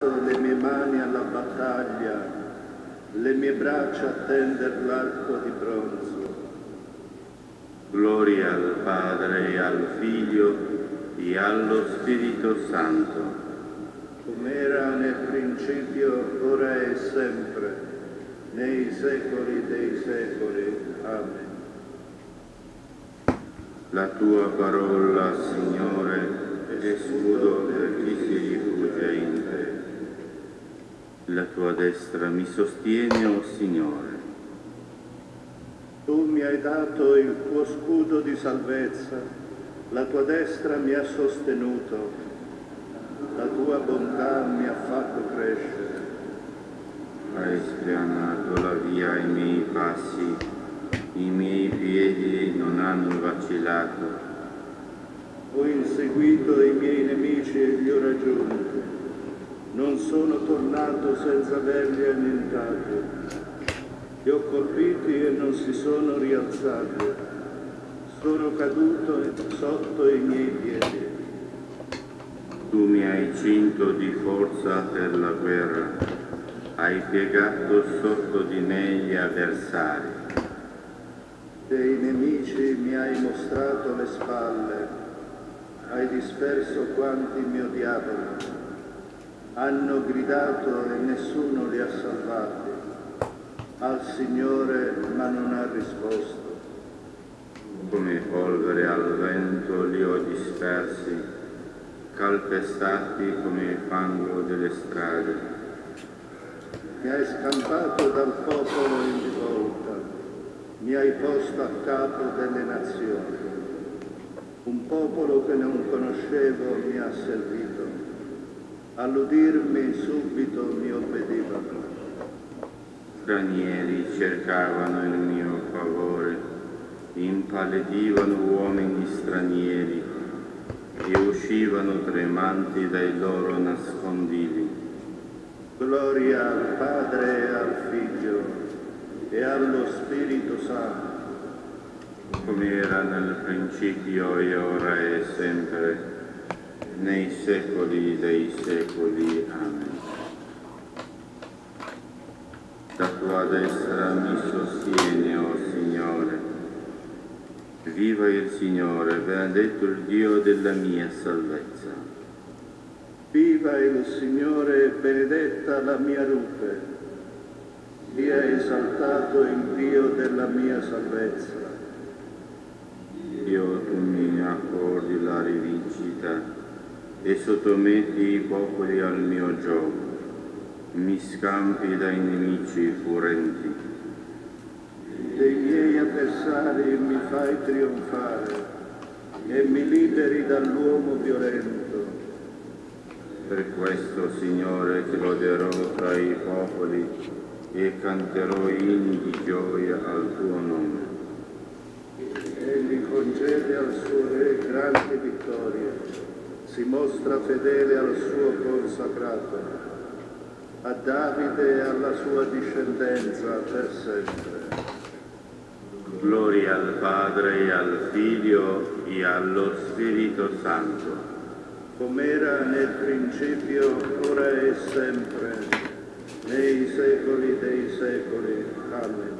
le mie mani alla battaglia, le mie braccia a tender l'arco di bronzo. Gloria al Padre e al Figlio e allo Spirito Santo. Com'era nel principio, ora e sempre, nei secoli dei secoli. Amen. La tua parola, Signore, è scudo per chi si. La tua destra mi sostiene, o oh Signore. Tu mi hai dato il tuo scudo di salvezza, la tua destra mi ha sostenuto, la tua bontà mi ha fatto crescere. Hai spianato la via ai miei passi, i miei piedi non hanno vacillato. Ho inseguito i miei nemici e li ho raggiunti non sono tornato senza averli annientati. Li ho colpiti e non si sono rialzati. Sono caduto sotto i miei piedi. Tu mi hai cinto di forza per la guerra, hai piegato sotto di me gli avversari. Dei nemici mi hai mostrato le spalle, hai disperso quanti mi odiavano hanno gridato e nessuno li ha salvati, al Signore ma non ha risposto. Come polvere al vento li ho dispersi, calpestati come il fango delle strade. Mi hai scampato dal popolo in rivolta, mi hai posto a capo delle nazioni. Un popolo che non conoscevo mi ha servito all'udirmi subito mi obbedivano. Stranieri cercavano il mio favore, impalledivano uomini stranieri e uscivano tremanti dai loro nascondivi. Gloria al Padre e al Figlio e allo Spirito Santo. Come era nel principio e ora e sempre nei secoli dei secoli. Amen. La tua destra mi sostiene, o oh Signore. Viva il Signore, benedetto il Dio della mia salvezza. Viva il Signore, benedetta la mia rupe. Sia esaltato il Dio della mia salvezza. Dio, tu mi accordi la rivincita e sottometti i popoli al mio gioco, mi scampi dai nemici furenti. Dei miei avversari mi fai trionfare e mi liberi dall'uomo violento. Per questo, Signore, ti loderò tra i popoli e canterò inni di gioia al tuo nome. Egli concede al suo Re grandi vittorie si mostra fedele al suo consacrato, a Davide e alla sua discendenza per sempre. Gloria al Padre e al Figlio e allo Spirito Santo. Com'era nel principio, ora e sempre, nei secoli dei secoli. Amen.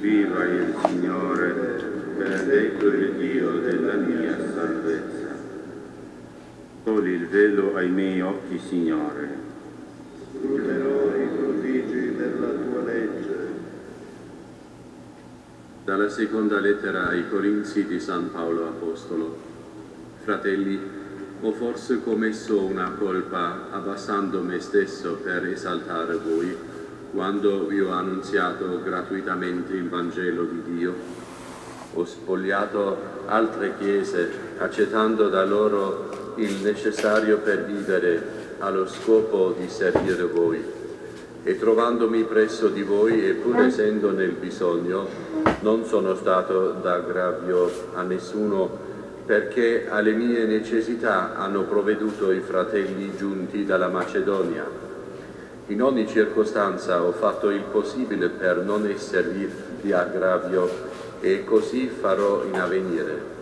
Viva il Signore! benedetto il Dio della mia salvezza. Togli il velo ai miei occhi, Signore. Scruterò i prodigi della tua legge. Dalla seconda lettera ai Corinzi di San Paolo Apostolo. Fratelli, ho forse commesso una colpa abbassando me stesso per esaltare voi quando vi ho annunziato gratuitamente il Vangelo di Dio? ho spogliato altre chiese, accettando da loro il necessario per vivere allo scopo di servire voi. E trovandomi presso di voi e pur essendo nel bisogno, non sono stato d'aggravio a nessuno perché alle mie necessità hanno provveduto i fratelli giunti dalla Macedonia. In ogni circostanza ho fatto il possibile per non esservi di aggravio e così farò in avvenire.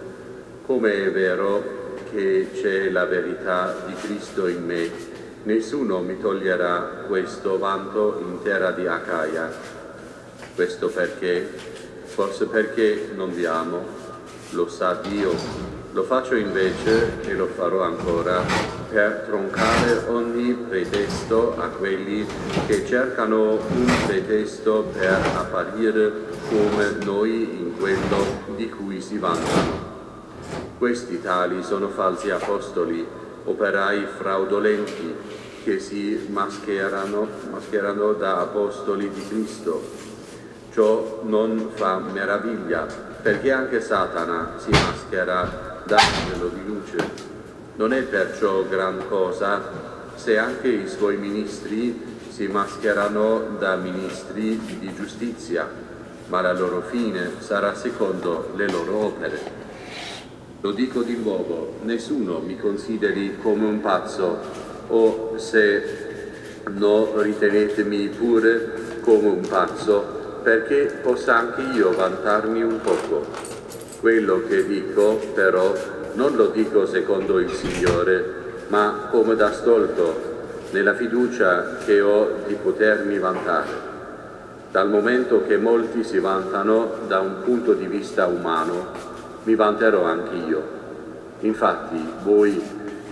Come è vero che c'è la verità di Cristo in me, nessuno mi toglierà questo vanto in terra di Acaia. Questo perché, forse perché non vi amo, lo sa Dio, lo faccio invece, e lo farò ancora, per troncare ogni pretesto a quelli che cercano un pretesto per apparire come noi in quello di cui si vantano. Questi tali sono falsi apostoli, operai fraudolenti, che si mascherano, mascherano da apostoli di Cristo. Ciò non fa meraviglia, perché anche Satana si maschera d'angelo di luce. Non è perciò gran cosa se anche i suoi ministri si mascherano da ministri di giustizia, ma la loro fine sarà secondo le loro opere. Lo dico di nuovo, nessuno mi consideri come un pazzo o se no ritenetemi pure come un pazzo perché possa anche io vantarmi un poco. Quello che dico però non lo dico secondo il Signore, ma come da stolto, nella fiducia che ho di potermi vantare. Dal momento che molti si vantano da un punto di vista umano, mi vanterò anch'io. Infatti voi,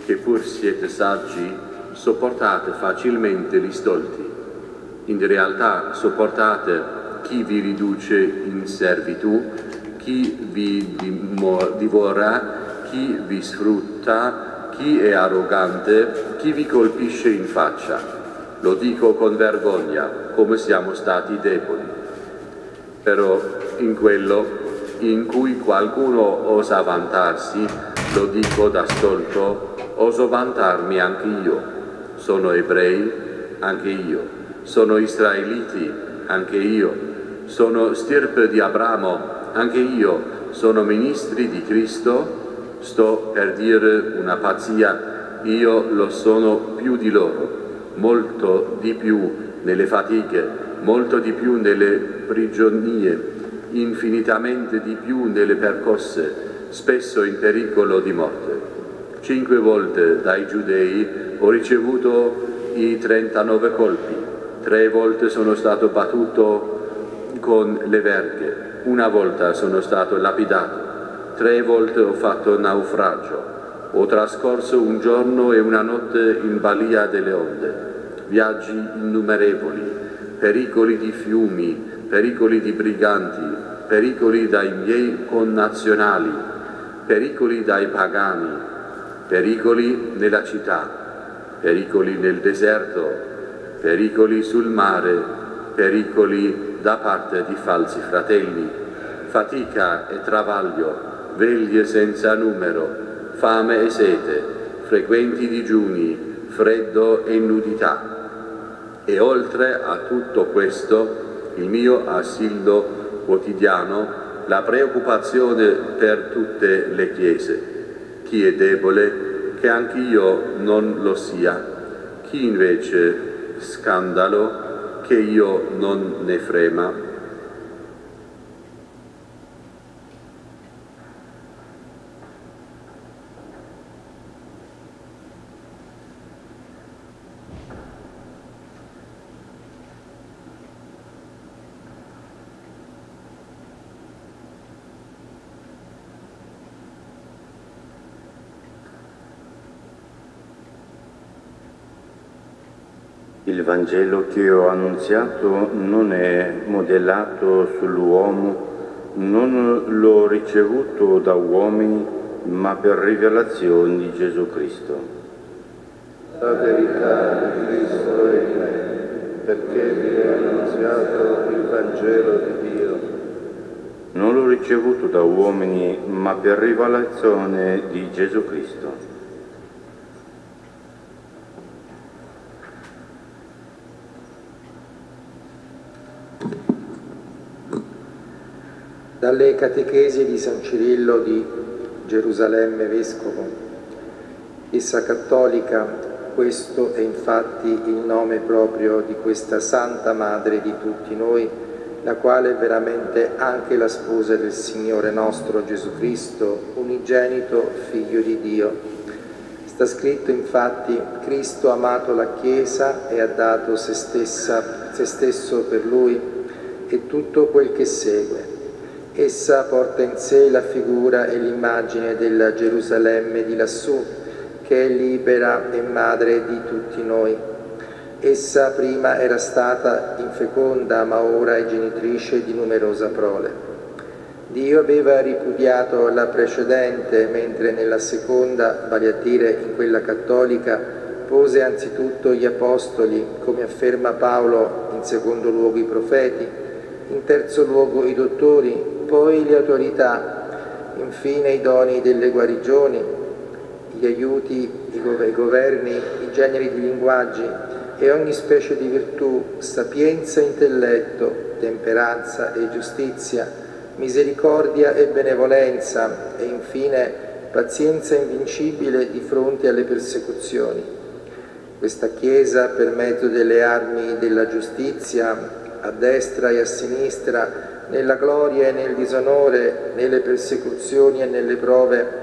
che pur siete saggi, sopportate facilmente gli stolti. In realtà sopportate chi vi riduce in servitù chi vi divora, chi vi sfrutta, chi è arrogante, chi vi colpisce in faccia. Lo dico con vergogna, come siamo stati deboli. Però in quello in cui qualcuno osa vantarsi, lo dico da stolto, oso vantarmi anche io. Sono ebrei, anche io. Sono israeliti, anche io. Sono stirpe di Abramo, anche io sono ministri di Cristo, sto per dire una pazzia, io lo sono più di loro, molto di più nelle fatiche, molto di più nelle prigionie, infinitamente di più nelle percosse, spesso in pericolo di morte. Cinque volte dai giudei ho ricevuto i 39 colpi, tre volte sono stato battuto con le verghe, una volta sono stato lapidato, tre volte ho fatto naufragio, ho trascorso un giorno e una notte in balia delle onde, viaggi innumerevoli, pericoli di fiumi, pericoli di briganti, pericoli dai miei connazionali, pericoli dai pagani, pericoli nella città, pericoli nel deserto, pericoli sul mare, pericoli da parte di falsi fratelli, fatica e travaglio, veglie senza numero, fame e sete, frequenti digiuni, freddo e nudità. E oltre a tutto questo, il mio assillo quotidiano, la preoccupazione per tutte le chiese. Chi è debole, che anch'io non lo sia, chi invece scandalo, che io non ne frema. Vangelo che ho annunziato non è modellato sull'uomo, non l'ho ricevuto da uomini, ma per rivelazione di Gesù Cristo. La verità di Cristo è in me, perché vi ho annunziato il Vangelo di Dio. Non l'ho ricevuto da uomini, ma per rivelazione di Gesù Cristo. Dalle catechesi di San Cirillo di Gerusalemme Vescovo. Essa cattolica, questo è infatti il nome proprio di questa Santa Madre di tutti noi, la quale è veramente anche la sposa del Signore nostro Gesù Cristo, unigenito Figlio di Dio Sta scritto infatti, Cristo ha amato la Chiesa e ha dato se, stessa, se stesso per lui e tutto quel che segue. Essa porta in sé la figura e l'immagine della Gerusalemme di lassù, che è libera e madre di tutti noi. Essa prima era stata infeconda, ma ora è genitrice di numerosa prole. Dio aveva ripudiato la precedente, mentre nella seconda, vale a dire in quella cattolica, pose anzitutto gli apostoli, come afferma Paolo, in secondo luogo i profeti, in terzo luogo i dottori, poi le autorità, infine i doni delle guarigioni, gli aiuti, i governi, i generi di linguaggi e ogni specie di virtù, sapienza e intelletto, temperanza e giustizia, misericordia e benevolenza e infine pazienza invincibile di fronte alle persecuzioni. Questa Chiesa, per mezzo delle armi della giustizia, a destra e a sinistra, nella gloria e nel disonore, nelle persecuzioni e nelle prove,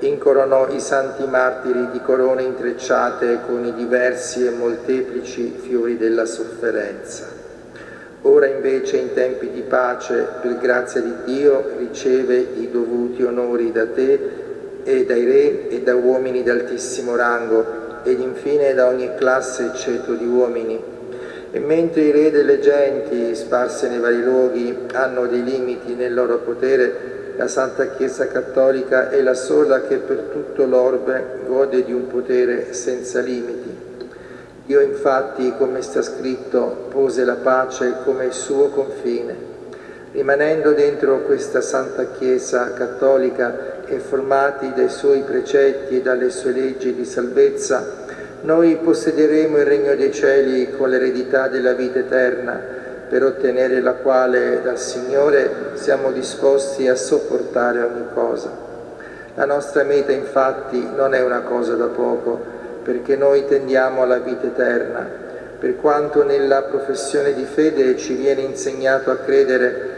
incoronò i santi martiri di corone intrecciate con i diversi e molteplici fiori della sofferenza. Ora invece in tempi di pace, per grazia di Dio, riceve i dovuti onori da te e dai re e da uomini d'altissimo rango ed infine da ogni classe e ceto di uomini e mentre i re delle genti, sparse nei vari luoghi, hanno dei limiti nel loro potere, la Santa Chiesa Cattolica è la sola che per tutto l'orbe gode di un potere senza limiti. Dio infatti, come sta scritto, pose la pace come il suo confine. Rimanendo dentro questa Santa Chiesa Cattolica e formati dai suoi precetti e dalle sue leggi di salvezza, noi possederemo il regno dei cieli con l'eredità della vita eterna, per ottenere la quale dal Signore siamo disposti a sopportare ogni cosa. La nostra meta infatti non è una cosa da poco, perché noi tendiamo alla vita eterna, per quanto nella professione di fede ci viene insegnato a credere,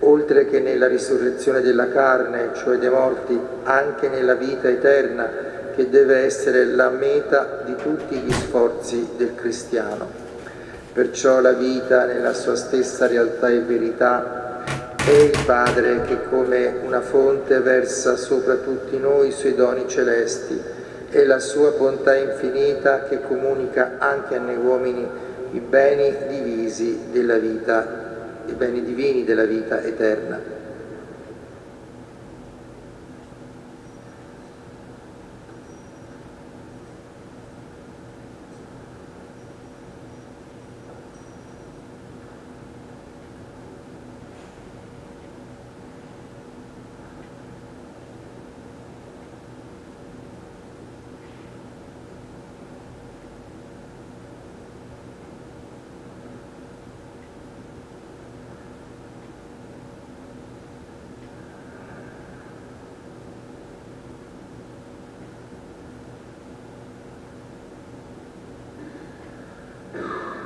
oltre che nella risurrezione della carne, cioè dei morti, anche nella vita eterna, che deve essere la meta di tutti gli sforzi del cristiano. Perciò la vita nella sua stessa realtà e verità è il Padre che come una fonte versa sopra tutti noi i suoi doni celesti e la sua bontà infinita che comunica anche a noi uomini i beni divisi della vita, i beni divini della vita eterna.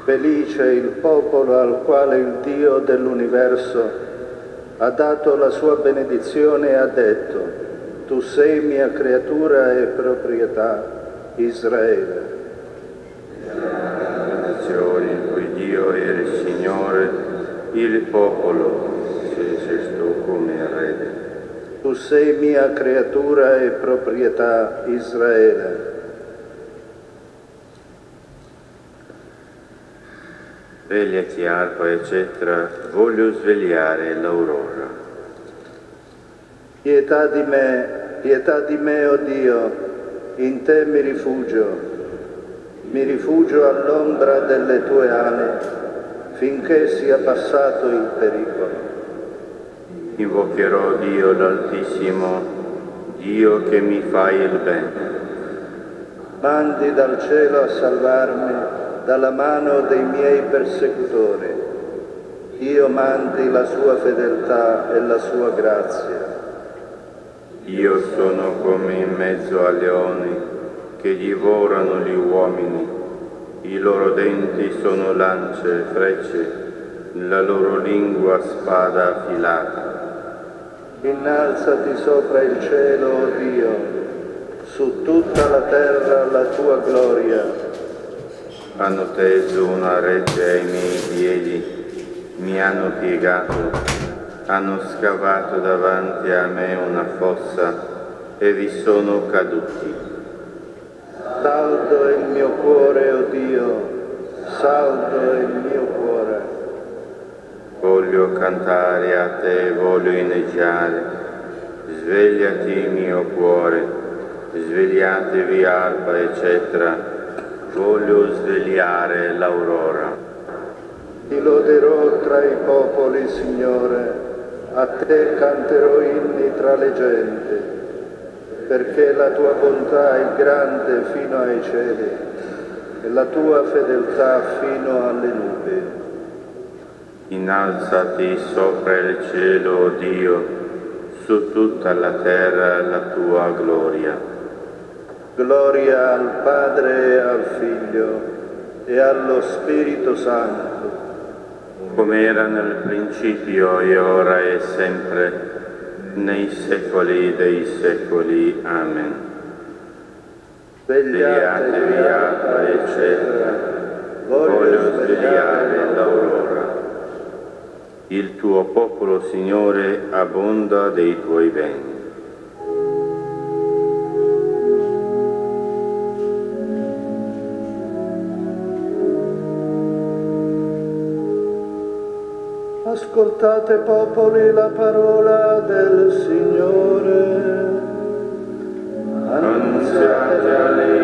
Felice il popolo al quale il Dio dell'universo ha dato la sua benedizione e ha detto, tu sei mia creatura e proprietà, Israele. Benedizioni, cui Dio è il Signore, il popolo si sesto come erede. Tu sei mia creatura e proprietà, Israele. Svegliati arpa, eccetera, voglio svegliare l'aurora. Pietà di me, pietà di me, o oh Dio, in te mi rifugio, mi rifugio all'ombra delle tue ali, finché sia passato il pericolo. Invocherò Dio l'Altissimo, Dio che mi fai il bene. Mandi dal cielo a salvarmi dalla mano dei miei persecutori. Dio mandi la sua fedeltà e la sua grazia. Io sono come in mezzo a leoni che divorano gli uomini. I loro denti sono lance e frecce, la loro lingua spada affilata. Innalzati sopra il cielo, oh Dio, su tutta la terra la tua gloria. Hanno teso una rete ai miei piedi, mi hanno piegato, hanno scavato davanti a me una fossa e vi sono caduti. Saldo il mio cuore, o oh Dio, saldo il mio cuore. Voglio cantare a te, voglio inneggiare. Svegliati mio cuore, svegliatevi alba, eccetera. Voglio svegliare l'aurora. Ti loderò tra i popoli, Signore, a te canterò inni tra le genti, perché la tua bontà è grande fino ai cieli e la tua fedeltà fino alle nubi. Innalzati sopra il cielo, Dio, su tutta la terra la tua gloria. Gloria al Padre e al Figlio e allo Spirito Santo. Come era nel principio e ora e sempre, nei secoli dei secoli. Amen. Svegliatevi, alba, eccetera. Voglio svegliare l'aurora. Il tuo popolo, Signore, abbonda dei tuoi beni. Ascoltate popoli la parola del Signore. Annunziate alle isole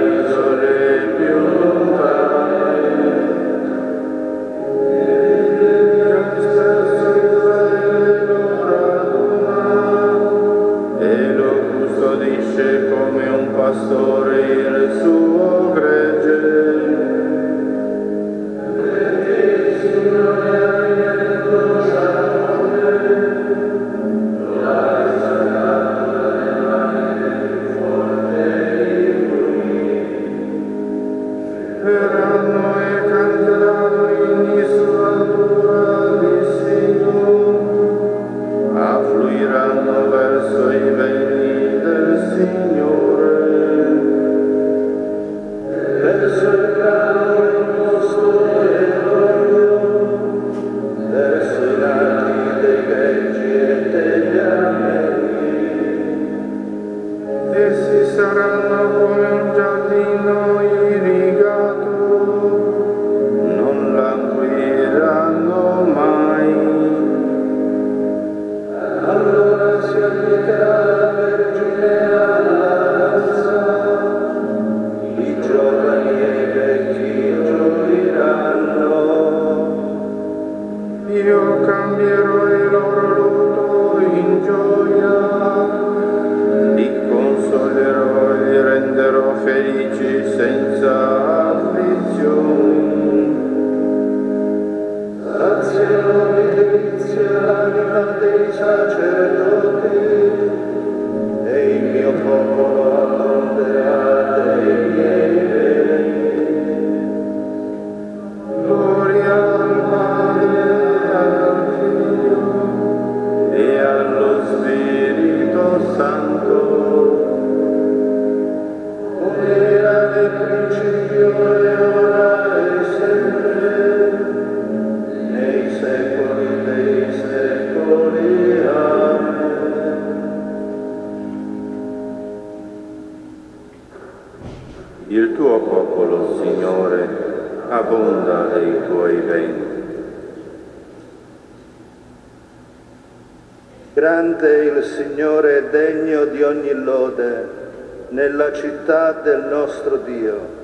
nella città del nostro Dio.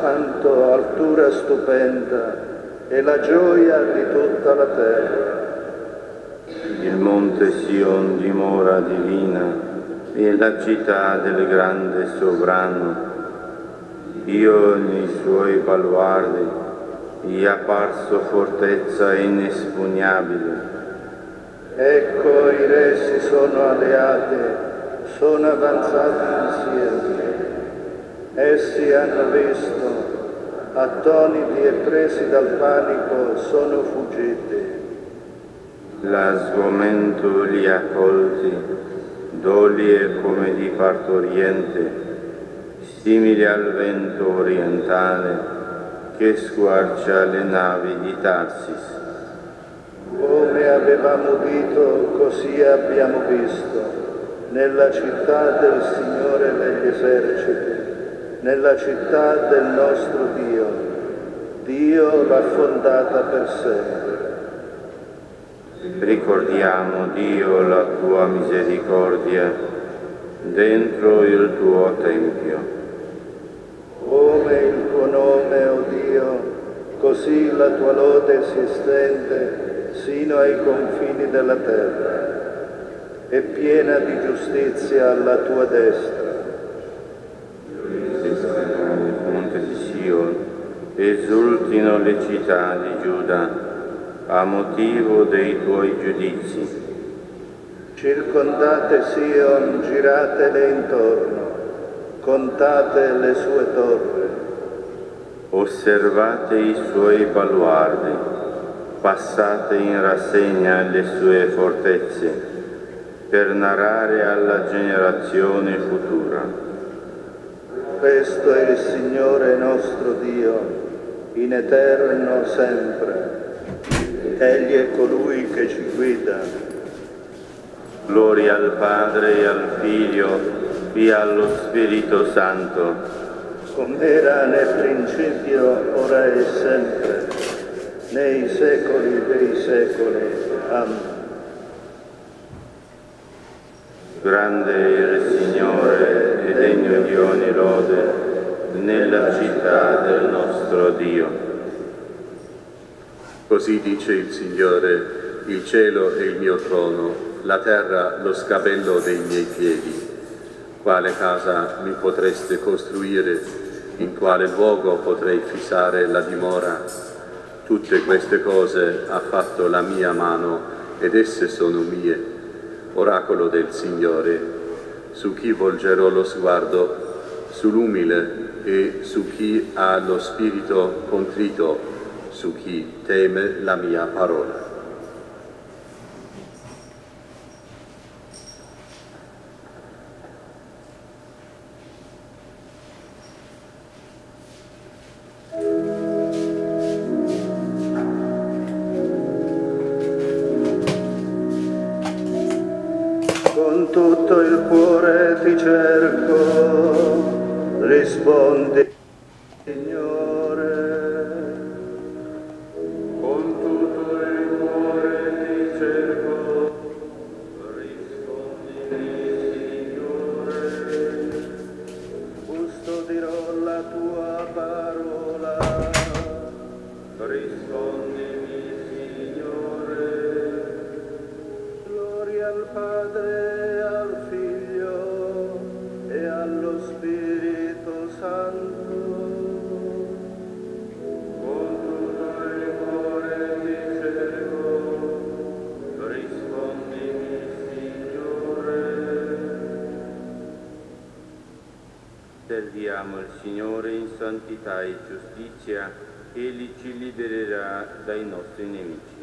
Santo, altura stupenda e la gioia di tutta la terra. Il monte Sion dimora divina e la città del grande sovrano. Io nei suoi baluardi gli è apparso fortezza inespugnabile. Ecco i re si sono alleati, sono avanzati insieme. Essi hanno visto, attoniti e presi dal panico, sono fuggiti. La sgomento li ha colti, dolie come di partoriente, simili al vento orientale che squarcia le navi di Tarsis. Come avevamo udito, così abbiamo visto, nella città del Signore degli eserciti, nella città del nostro Dio. Dio l'ha fondata per sempre. Ricordiamo, Dio, la tua misericordia dentro il tuo Tempio. Come il tuo nome, o oh Dio, così la tua lode si estende sino ai confini della terra. È piena di giustizia alla tua destra. Monte di Sion, esultino le città di Giuda a motivo dei tuoi giudizi. Circondate Sion, giratele intorno, contate le sue torri. Osservate i suoi baluardi, passate in rassegna le sue fortezze, per narrare alla generazione futura. Questo è il Signore nostro Dio, in eterno sempre. Egli è colui che ci guida. Gloria al Padre e al Figlio e allo Spirito Santo. Come era nel principio, ora e sempre, nei secoli dei secoli. Amen. Grande il Signore e degno di ogni lode nella città del nostro Dio. Così dice il Signore, il cielo è il mio trono, la terra lo scabello dei miei piedi. Quale casa mi potreste costruire? In quale luogo potrei fissare la dimora? Tutte queste cose ha fatto la mia mano ed esse sono mie. Oracolo del Signore, su chi volgerò lo sguardo? Sull'umile e su chi ha lo spirito contrito su chi teme la mia parola. Tutto il cuore ti cerco, rispondi. Serviamo il Signore in santità e giustizia, Egli ci libererà dai nostri nemici.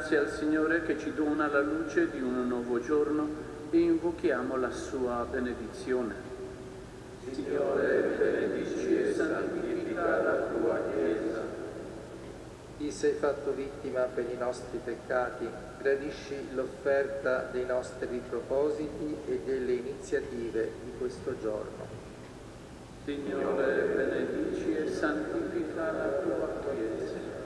Grazie al Signore che ci dona la luce di un nuovo giorno e invochiamo la sua benedizione. Signore, benedici e santifica la tua Chiesa. Ti sei fatto vittima per i nostri peccati, gradisci l'offerta dei nostri propositi e delle iniziative di questo giorno. Signore, benedici e santifica la tua Chiesa.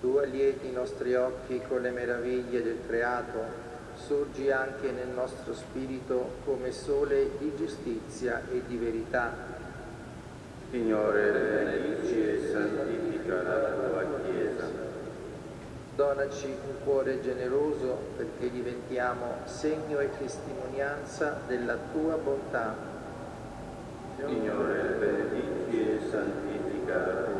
Tu allieti i nostri occhi con le meraviglie del creato, sorgi anche nel nostro spirito come sole di giustizia e di verità. Signore, benedici e santifica la tua Chiesa. Donaci un cuore generoso perché diventiamo segno e testimonianza della tua bontà. Signore, benedici e santifica la tua Chiesa.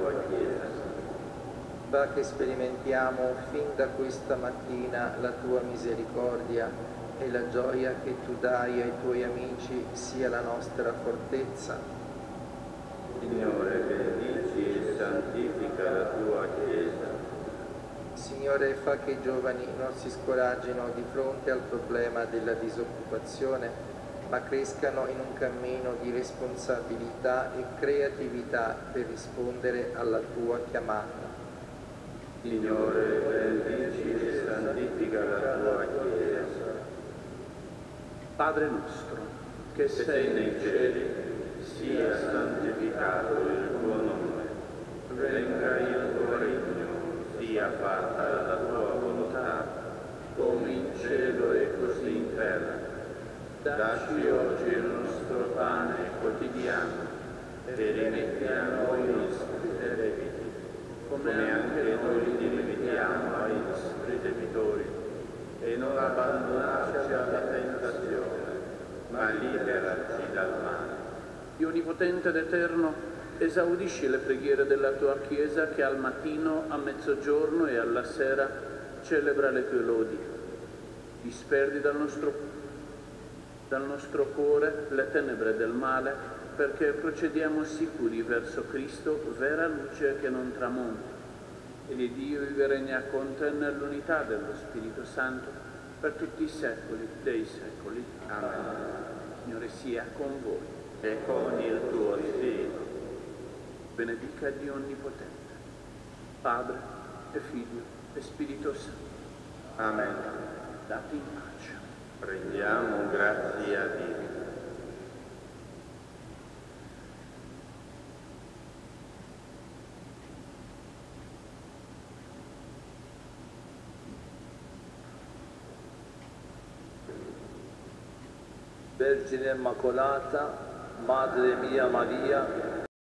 Fa che sperimentiamo fin da questa mattina la tua misericordia e la gioia che tu dai ai tuoi amici sia la nostra fortezza. Signore, benedici e santifica la tua Chiesa. Signore, fa che i giovani non si scoraggino di fronte al problema della disoccupazione, ma crescano in un cammino di responsabilità e creatività per rispondere alla tua chiamata. Signore, benedici e santifica la tua Chiesa. Padre nostro, che sei nei cieli, sia santificato il tuo nome. Venga il tuo regno, sia fatta la tua volontà, come in cielo e così in terra. Dacci oggi il nostro pane quotidiano e rimetti a noi i nostri debiti, come anche noi rimettiamo ai nostri debitori. E non abbandonarci alla tentazione, ma liberaci dal male. Dio Onnipotente ed Eterno, esaudisci le preghiere della tua Chiesa che al mattino, a mezzogiorno e alla sera celebra le tue lodi. Disperdi dal nostro, dal nostro cuore le tenebre del male perché procediamo sicuri verso Cristo, vera luce che non tramonta. E di Dio vive e regna con te nell'unità dello Spirito Santo per tutti i secoli dei secoli. Amen. Signore sia con voi. E con il tuo spirito. benedica Dio Onnipotente, Padre e Figlio e Spirito Santo. Amen. Date in pace. Prendiamo grazie a Dio. Vergine Immacolata, Madre mia Maria,